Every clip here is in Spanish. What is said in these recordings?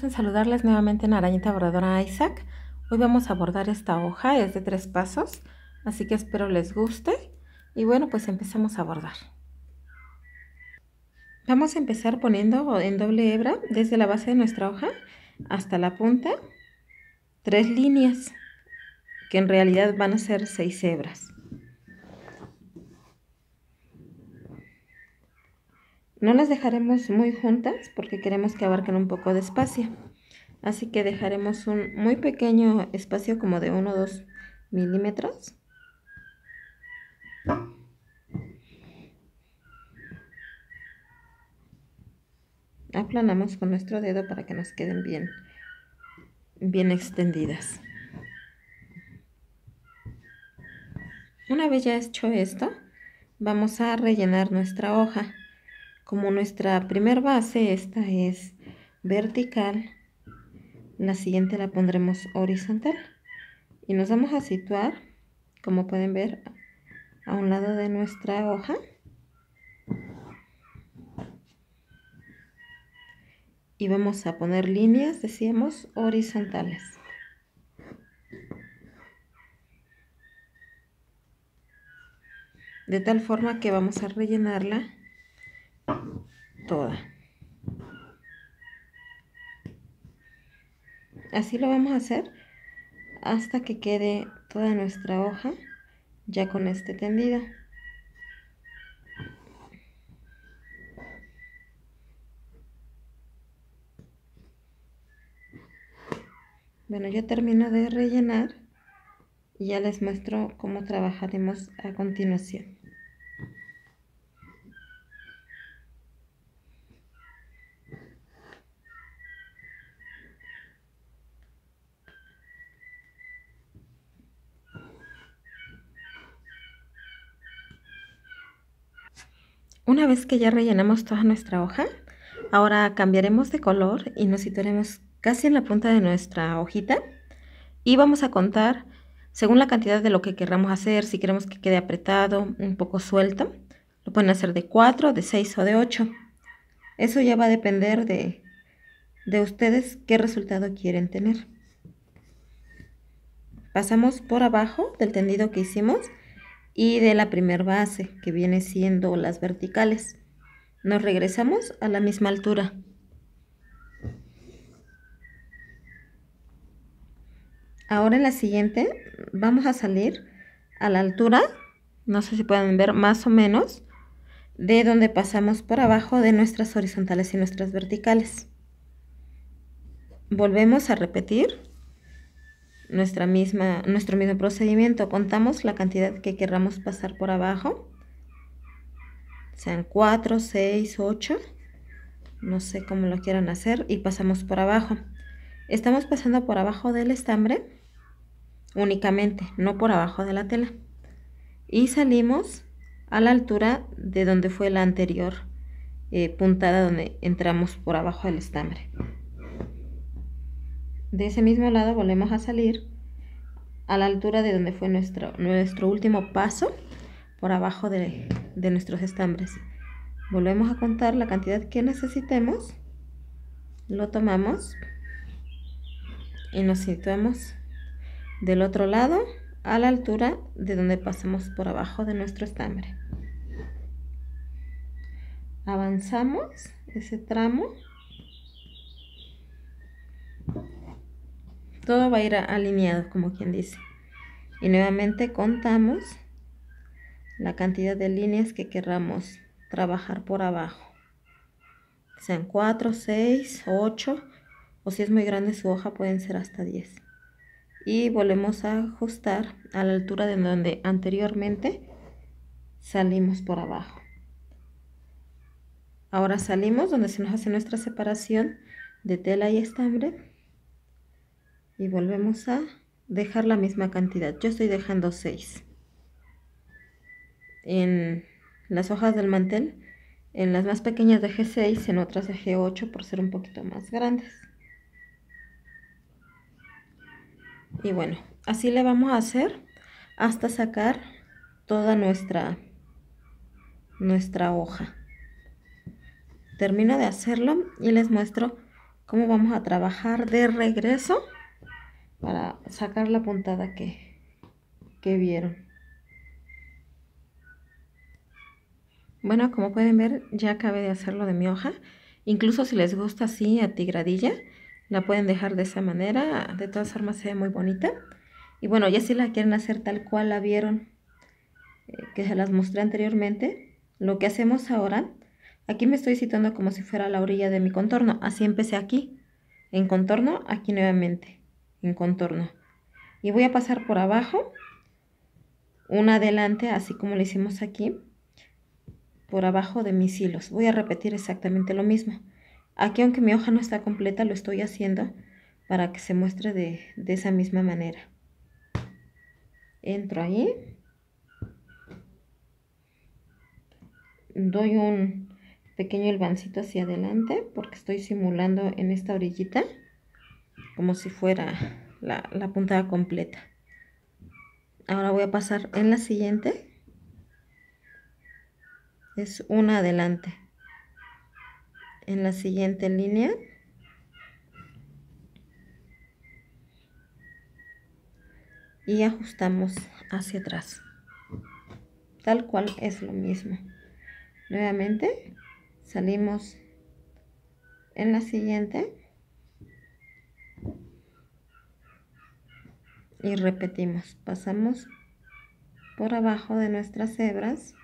en saludarles nuevamente en Arañita Bordadora Isaac. Hoy vamos a bordar esta hoja, es de tres pasos, así que espero les guste. Y bueno, pues empezamos a bordar. Vamos a empezar poniendo en doble hebra desde la base de nuestra hoja hasta la punta tres líneas, que en realidad van a ser seis hebras. No las dejaremos muy juntas porque queremos que abarquen un poco de espacio. Así que dejaremos un muy pequeño espacio como de 1 o 2 milímetros. Aplanamos con nuestro dedo para que nos queden bien, bien extendidas. Una vez ya hecho esto, vamos a rellenar nuestra hoja. Como nuestra primer base, esta es vertical, la siguiente la pondremos horizontal. Y nos vamos a situar, como pueden ver, a un lado de nuestra hoja. Y vamos a poner líneas, decíamos, horizontales. De tal forma que vamos a rellenarla toda. Así lo vamos a hacer hasta que quede toda nuestra hoja ya con este tendido. Bueno, ya termino de rellenar y ya les muestro cómo trabajaremos a continuación. Una vez que ya rellenamos toda nuestra hoja, ahora cambiaremos de color y nos situaremos casi en la punta de nuestra hojita y vamos a contar según la cantidad de lo que queramos hacer, si queremos que quede apretado, un poco suelto, lo pueden hacer de 4, de 6 o de 8. Eso ya va a depender de, de ustedes qué resultado quieren tener. Pasamos por abajo del tendido que hicimos y de la primer base, que viene siendo las verticales. Nos regresamos a la misma altura. Ahora en la siguiente vamos a salir a la altura, no sé si pueden ver más o menos, de donde pasamos por abajo de nuestras horizontales y nuestras verticales. Volvemos a repetir nuestra misma, nuestro mismo procedimiento. Contamos la cantidad que querramos pasar por abajo. Sean 4, 6, 8. No sé cómo lo quieran hacer. Y pasamos por abajo. Estamos pasando por abajo del estambre únicamente, no por abajo de la tela. Y salimos a la altura de donde fue la anterior eh, puntada donde entramos por abajo del estambre de ese mismo lado volvemos a salir a la altura de donde fue nuestro, nuestro último paso por abajo de, de nuestros estambres. Volvemos a contar la cantidad que necesitemos, lo tomamos y nos situamos del otro lado a la altura de donde pasamos por abajo de nuestro estambre. Avanzamos ese tramo todo va a ir alineado, como quien dice. Y nuevamente contamos la cantidad de líneas que querramos trabajar por abajo. Sean 4, 6, 8 o si es muy grande su hoja pueden ser hasta 10. Y volvemos a ajustar a la altura de donde anteriormente salimos por abajo. Ahora salimos donde se nos hace nuestra separación de tela y estambre y volvemos a dejar la misma cantidad. Yo estoy dejando 6 en las hojas del mantel en las más pequeñas dejé 6 en otras dejé 8 por ser un poquito más grandes. Y bueno así le vamos a hacer hasta sacar toda nuestra nuestra hoja. Termino de hacerlo y les muestro cómo vamos a trabajar de regreso para sacar la puntada que, que vieron. Bueno, como pueden ver, ya acabé de hacerlo de mi hoja. Incluso si les gusta así a tigradilla, la pueden dejar de esa manera. De todas formas se ve muy bonita. Y bueno, ya si la quieren hacer tal cual la vieron, eh, que se las mostré anteriormente, lo que hacemos ahora, aquí me estoy situando como si fuera la orilla de mi contorno. Así empecé aquí, en contorno, aquí nuevamente, en contorno. Y voy a pasar por abajo, una adelante, así como lo hicimos aquí por abajo de mis hilos. Voy a repetir exactamente lo mismo. Aquí, aunque mi hoja no está completa, lo estoy haciendo para que se muestre de, de esa misma manera. Entro ahí. Doy un pequeño hilvancito hacia adelante porque estoy simulando en esta orillita como si fuera la, la puntada completa. Ahora voy a pasar en la siguiente es una adelante. En la siguiente línea y ajustamos hacia atrás. Tal cual es lo mismo. Nuevamente salimos en la siguiente y repetimos. Pasamos por abajo de nuestras hebras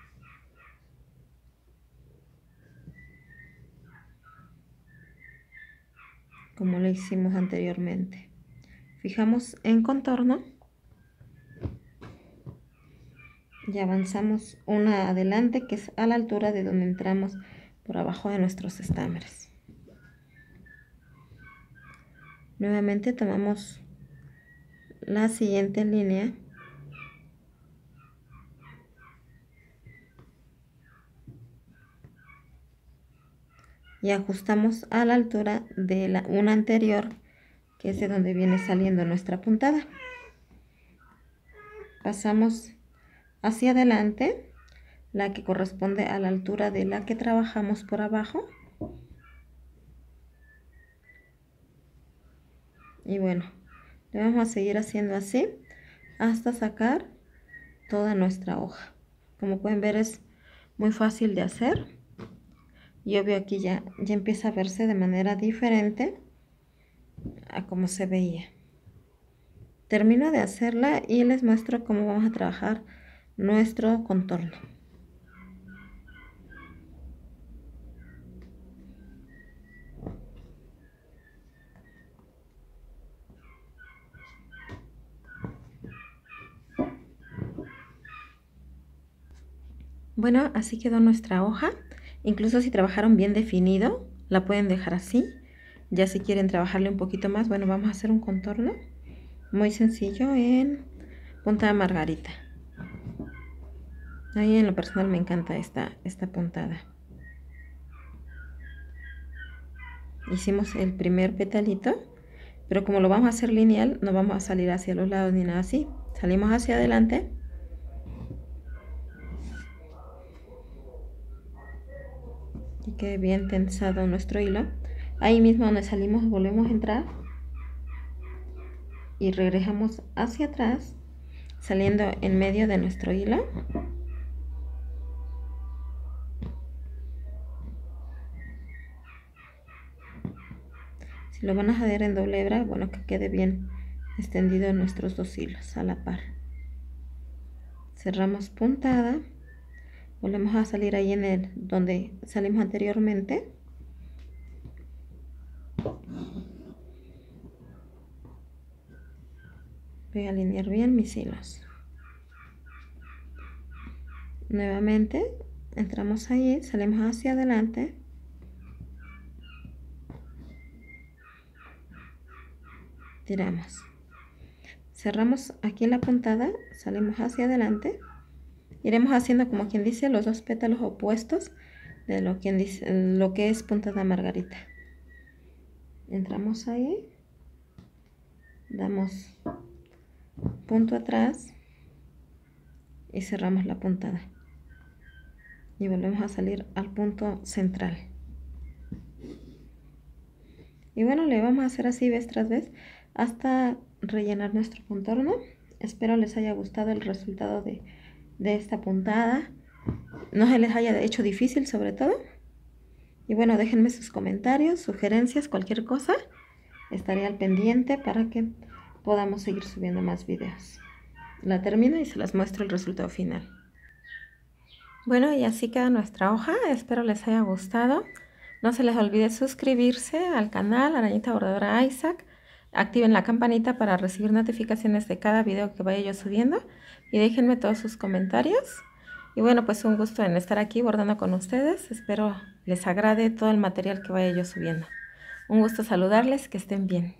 como lo hicimos anteriormente. Fijamos en contorno y avanzamos una adelante que es a la altura de donde entramos por abajo de nuestros estambres. Nuevamente tomamos la siguiente línea. Y ajustamos a la altura de la una anterior que es de donde viene saliendo nuestra puntada. Pasamos hacia adelante la que corresponde a la altura de la que trabajamos por abajo. Y bueno le vamos a seguir haciendo así hasta sacar toda nuestra hoja como pueden ver es muy fácil de hacer y obvio aquí ya, ya empieza a verse de manera diferente a como se veía. Termino de hacerla y les muestro cómo vamos a trabajar nuestro contorno. Bueno, así quedó nuestra hoja. Incluso si trabajaron bien definido, la pueden dejar así. Ya si quieren trabajarle un poquito más, bueno, vamos a hacer un contorno muy sencillo en punta de margarita. Ahí en lo personal me encanta esta, esta puntada. Hicimos el primer petalito, pero como lo vamos a hacer lineal, no vamos a salir hacia los lados ni nada así. Salimos hacia adelante quede bien tensado nuestro hilo. Ahí mismo donde salimos volvemos a entrar y regresamos hacia atrás saliendo en medio de nuestro hilo. Si lo van a hacer en doble hebra, bueno que quede bien extendido nuestros dos hilos a la par. Cerramos puntada volvemos a salir ahí en el donde salimos anteriormente. Voy a alinear bien mis hilos. Nuevamente entramos ahí salimos hacia adelante. Tiramos. Cerramos aquí en la puntada salimos hacia adelante iremos haciendo como quien dice los dos pétalos opuestos de lo, quien dice, lo que es puntada margarita. Entramos ahí. Damos punto atrás y cerramos la puntada. Y volvemos a salir al punto central. Y bueno, le vamos a hacer así vez tras vez hasta rellenar nuestro contorno. Espero les haya gustado el resultado de, de esta puntada. No se les haya hecho difícil sobre todo. Y bueno, déjenme sus comentarios, sugerencias, cualquier cosa. Estaré al pendiente para que podamos seguir subiendo más videos. La termino y se las muestro el resultado final. Bueno, y así queda nuestra hoja. Espero les haya gustado. No se les olvide suscribirse al canal Arañita Bordadora Isaac. Activen la campanita para recibir notificaciones de cada video que vaya yo subiendo. Y déjenme todos sus comentarios. Y bueno, pues un gusto en estar aquí bordando con ustedes. Espero les agrade todo el material que vaya yo subiendo. Un gusto saludarles, que estén bien.